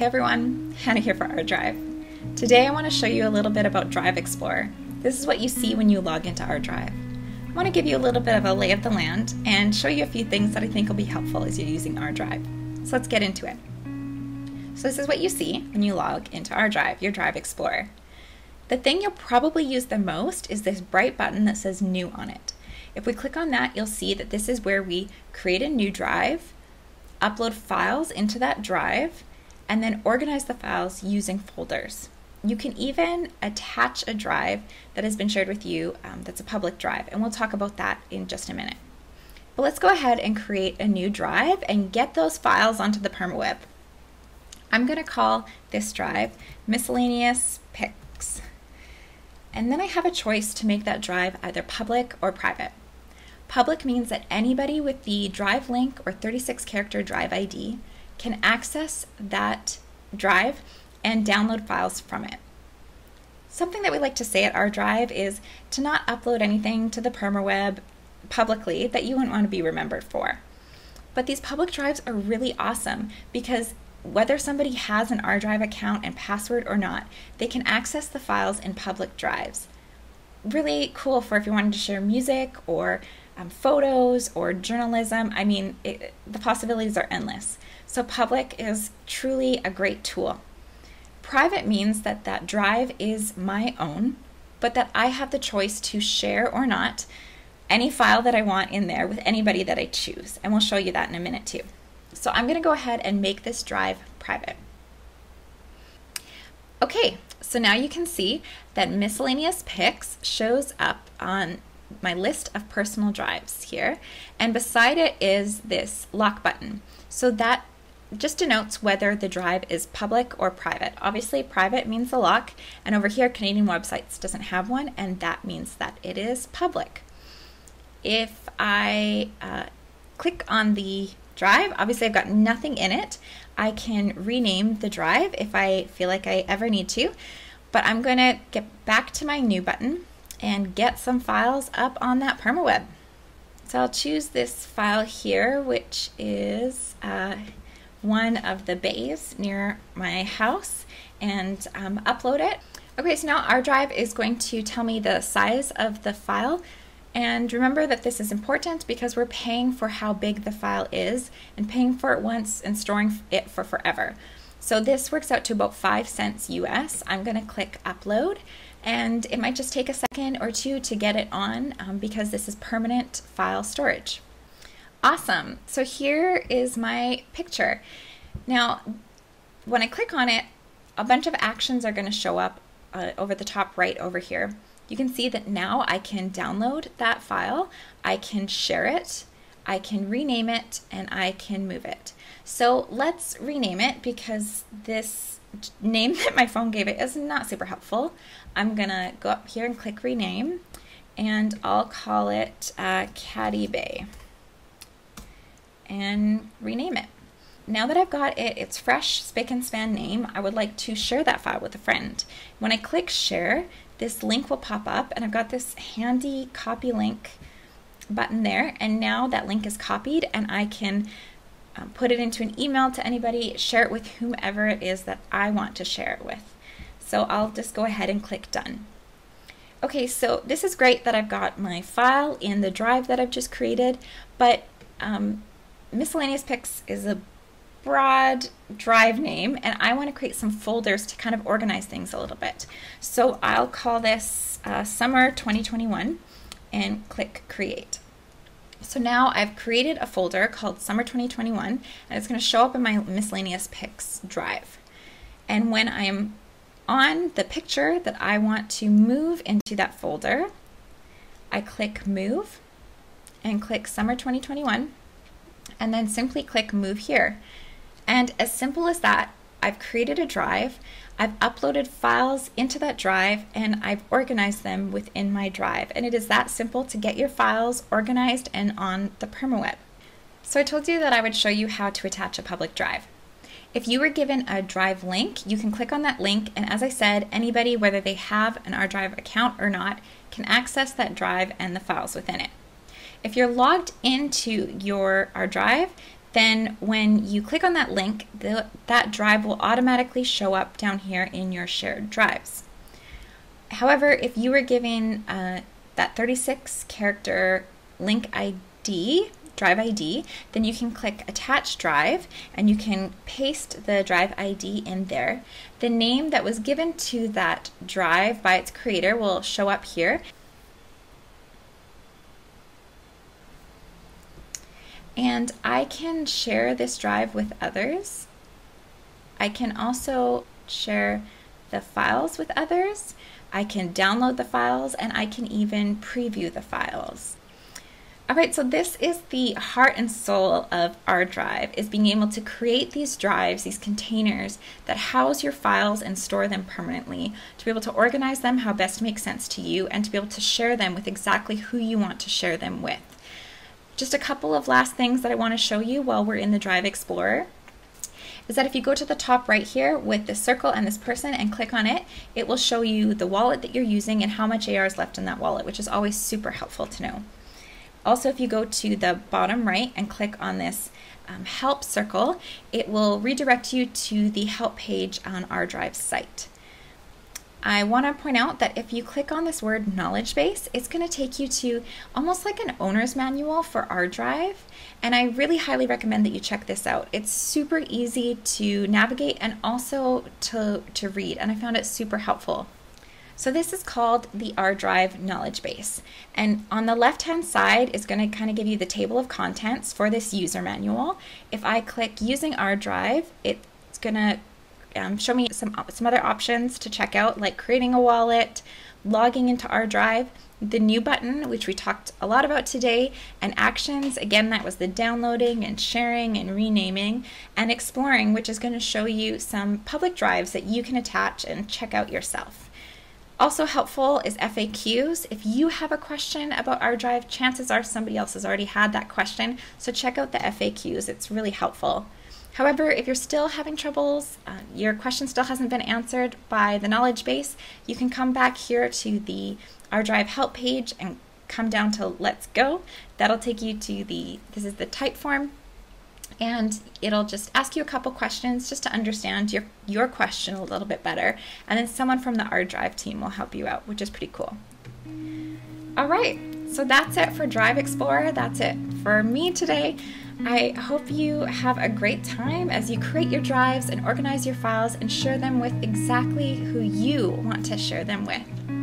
Hey everyone, Hannah here for ArDrive. Today I want to show you a little bit about Drive Explorer. This is what you see when you log into ArDrive. I want to give you a little bit of a lay of the land and show you a few things that I think will be helpful as you're using ArDrive. So let's get into it. So this is what you see when you log into ArDrive, your Drive Explorer. The thing you'll probably use the most is this bright button that says New on it. If we click on that, you'll see that this is where we create a new drive, upload files into that drive, and then organize the files using folders. You can even attach a drive that has been shared with you um, that's a public drive, and we'll talk about that in just a minute. But let's go ahead and create a new drive and get those files onto the PermaWeb. I'm going to call this drive miscellaneous pics. And then I have a choice to make that drive either public or private. Public means that anybody with the drive link or 36 character drive ID can access that drive and download files from it. Something that we like to say at ArDrive is to not upload anything to the PermaWeb publicly that you wouldn't want to be remembered for. But these public drives are really awesome because whether somebody has an ArDrive account and password or not, they can access the files in public drives. Really cool for if you wanted to share music or um, photos or journalism. I mean, it, the possibilities are endless. So public is truly a great tool. Private means that that drive is my own, but that I have the choice to share or not any file that I want in there with anybody that I choose. And we'll show you that in a minute too. So I'm going to go ahead and make this drive private. Okay, so now you can see that miscellaneous pics shows up on my list of personal drives here. And beside it is this lock button. So that just denotes whether the drive is public or private. Obviously, private means the lock, and over here, Canadian Websites doesn't have one, and that means that it is public. If I uh, click on the drive, obviously I've got nothing in it. I can rename the drive if I feel like I ever need to, but I'm going to get back to my new button and get some files up on that PermaWeb. So I'll choose this file here, which is uh, one of the bays near my house, and um, upload it. Okay, so now ArDrive is going to tell me the size of the file. And remember that this is important because we're paying for how big the file is and paying for it once and storing it for forever. So this works out to about 5 cents US. I'm going to click upload and it might just take a second or two to get it on um, because this is permanent file storage. Awesome. So here is my picture. Now, when I click on it, a bunch of actions are going to show up uh, over the top right over here. You can see that now I can download that file, I can share it, I can rename it, and I can move it. So let's rename it because this name that my phone gave it is not super helpful. I'm gonna go up here and click rename and I'll call it uh, Caddy Bay and rename it. Now that I've got it, its fresh spick and span name, I would like to share that file with a friend. When I click share, this link will pop up and I've got this handy copy link button there and now that link is copied and I can um, put it into an email to anybody, share it with whomever it is that I want to share it with. So I'll just go ahead and click done. Okay, so this is great that I've got my file in the drive that I've just created, but um, miscellaneous pics is a broad drive name and I want to create some folders to kind of organize things a little bit. So I'll call this uh, summer 2021 and click create. So now I've created a folder called Summer 2021 and it's going to show up in my miscellaneous pics drive. And when I'm on the picture that I want to move into that folder, I click move and click Summer 2021 and then simply click move here. And as simple as that, I've created a drive I've uploaded files into that drive and I've organized them within my drive. And it is that simple to get your files organized and on the PermaWeb. So I told you that I would show you how to attach a public drive. If you were given a drive link, you can click on that link and as I said, anybody, whether they have an ArDrive account or not, can access that drive and the files within it. If you're logged into your ArDrive, then when you click on that link, the, that drive will automatically show up down here in your shared drives. However, if you were given uh, that 36 character link ID, drive ID, then you can click attach drive and you can paste the drive ID in there. The name that was given to that drive by its creator will show up here. And I can share this drive with others. I can also share the files with others. I can download the files and I can even preview the files. All right, so this is the heart and soul of ArDrive is being able to create these drives, these containers that house your files and store them permanently, to be able to organize them how best makes sense to you and to be able to share them with exactly who you want to share them with. Just a couple of last things that I want to show you while we're in the Drive Explorer is that if you go to the top right here with this circle and this person and click on it, it will show you the wallet that you're using and how much AR is left in that wallet, which is always super helpful to know. Also, if you go to the bottom right and click on this um, help circle, it will redirect you to the help page on ArDrive site. I want to point out that if you click on this word knowledge base, it's going to take you to almost like an owner's manual for ArDrive. And I really highly recommend that you check this out. It's super easy to navigate and also to, to read, and I found it super helpful. So this is called the ArDrive knowledge base. And on the left-hand side is going to kind of give you the table of contents for this user manual. If I click using ArDrive, it's going to um, show me some, some other options to check out, like creating a wallet, logging into ArDrive, the new button, which we talked a lot about today, and actions, again, that was the downloading and sharing and renaming, and exploring, which is going to show you some public drives that you can attach and check out yourself. Also helpful is FAQs. If you have a question about ArDrive, chances are somebody else has already had that question, so check out the FAQs. It's really helpful. However, if you're still having troubles, uh, your question still hasn't been answered by the knowledge base, you can come back here to the ArDrive help page and come down to Let's Go. That'll take you to the, this is the Typeform, and it'll just ask you a couple questions just to understand your, your question a little bit better. And then someone from the ArDrive team will help you out, which is pretty cool. All right, so that's it for Drive Explorer. That's it for me today. I hope you have a great time as you create your drives and organize your files and share them with exactly who you want to share them with.